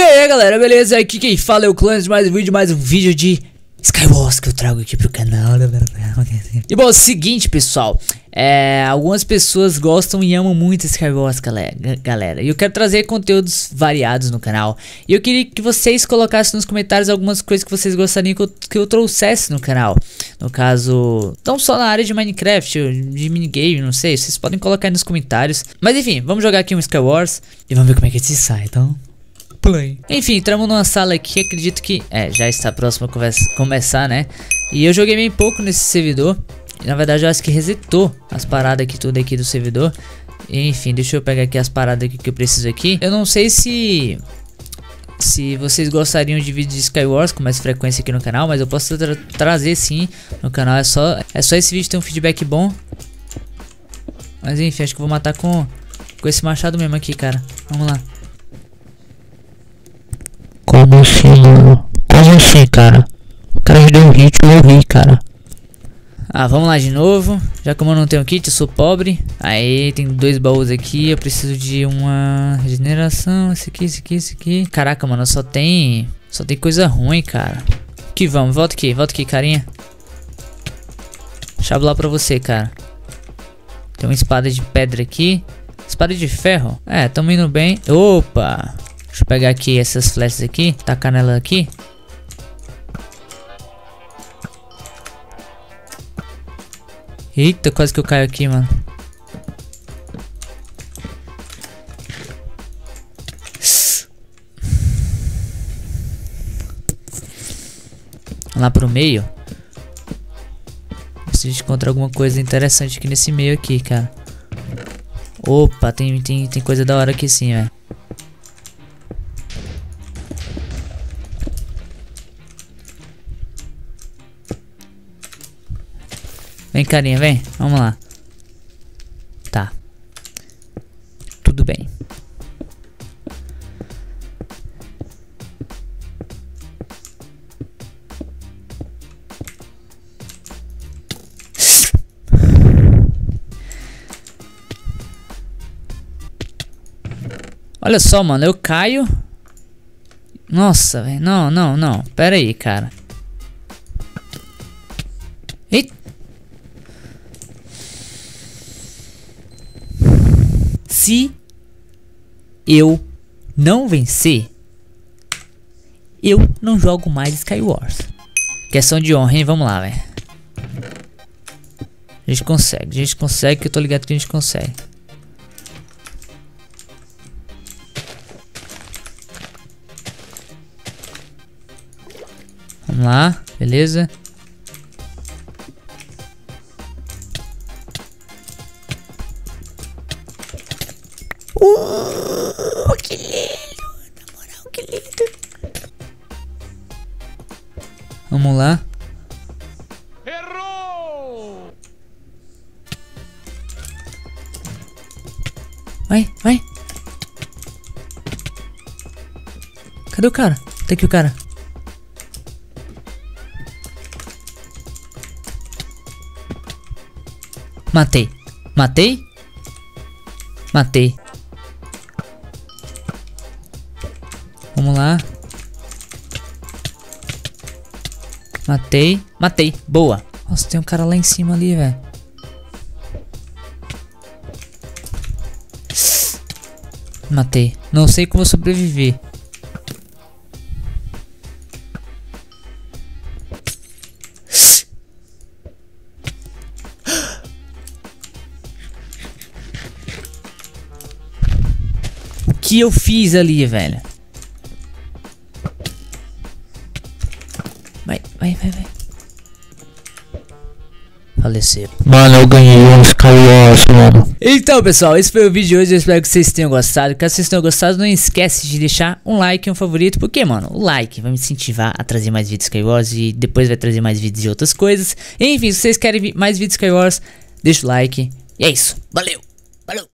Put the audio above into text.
aí galera, beleza? Aqui quem fala é o Clãs, mais um vídeo, mais um vídeo de Skywars que eu trago aqui pro canal. E bom, é o seguinte pessoal é, Algumas pessoas gostam e amam muito Skywars galera E eu quero trazer conteúdos variados no canal. E eu queria que vocês colocassem nos comentários algumas coisas que vocês gostariam que eu, que eu trouxesse no canal. No caso, não só na área de Minecraft, de minigame, não sei Vocês podem colocar aí nos comentários. Mas enfim, vamos jogar aqui um Skywars E vamos ver como é que se sai, então play. Enfim, entramos numa sala aqui, acredito que... É, já está próximo a começar, né? E eu joguei bem pouco nesse servidor. Na verdade, eu acho que resetou as paradas aqui, tudo aqui do servidor. Enfim, deixa eu pegar aqui as paradas aqui que eu preciso aqui. Eu não sei se... Se vocês gostariam de vídeos de Skywars com mais frequência aqui no canal, mas eu posso tra trazer sim no canal. É só, é só esse vídeo ter um feedback bom. Mas enfim, acho que vou matar com, com esse machado mesmo aqui, cara. Vamos lá. Como assim, mano? Como assim, cara? O cara me deu um hit eu morri, cara. Ah, vamos lá de novo. Já como eu não tenho kit, eu sou pobre. Aí tem dois baús aqui. Eu preciso de uma regeneração. Esse aqui, esse aqui, esse aqui. Caraca, mano, só tem. Só tem coisa ruim, cara. Que vamos, volta aqui, volta aqui, carinha. Chave lá pra você, cara. Tem uma espada de pedra aqui. Espada de ferro. É, tamo indo bem. Opa! Deixa eu pegar aqui essas flechas aqui, tacar nela aqui. Eita, quase que eu caio aqui, mano. Lá pro meio. Se a gente encontra alguma coisa interessante aqui nesse meio aqui, cara. Opa, tem, tem, tem coisa da hora aqui sim, velho. Vem, carinha, vem. Vamos lá. Tá. Tudo bem. Olha só, mano, eu caio. Nossa, velho. Não, não, não. Pera aí, cara. Se eu não vencer, eu não jogo mais Skywars. Questão de honra, hein? Vamos lá, velho. A gente consegue, a gente consegue, que eu tô ligado que a gente consegue. Vamos lá, beleza. Uh, que lindo. Na moral, que lindo. Vamos lá. Errou! Vai, vai. Cadê o cara? Tá aqui o cara. Matei. Matei? Matei. Lá. Matei. Matei. Boa. Nossa, tem um cara lá em cima ali, velho. Matei. Não sei como sobreviver. O que eu fiz ali, velho? Vai, vai, vai. Falecer. Mano, eu ganhei um Skywars, mano. Então, pessoal, esse foi o vídeo de hoje. Eu espero que vocês tenham gostado. Caso vocês tenham gostado, não esquece de deixar um like e um favorito. Porque, mano, o like vai me incentivar a trazer mais vídeos Skywars e depois vai trazer mais vídeos de outras coisas. Enfim, se vocês querem mais vídeos Skywars, deixa o like. E é isso. Valeu! Valeu!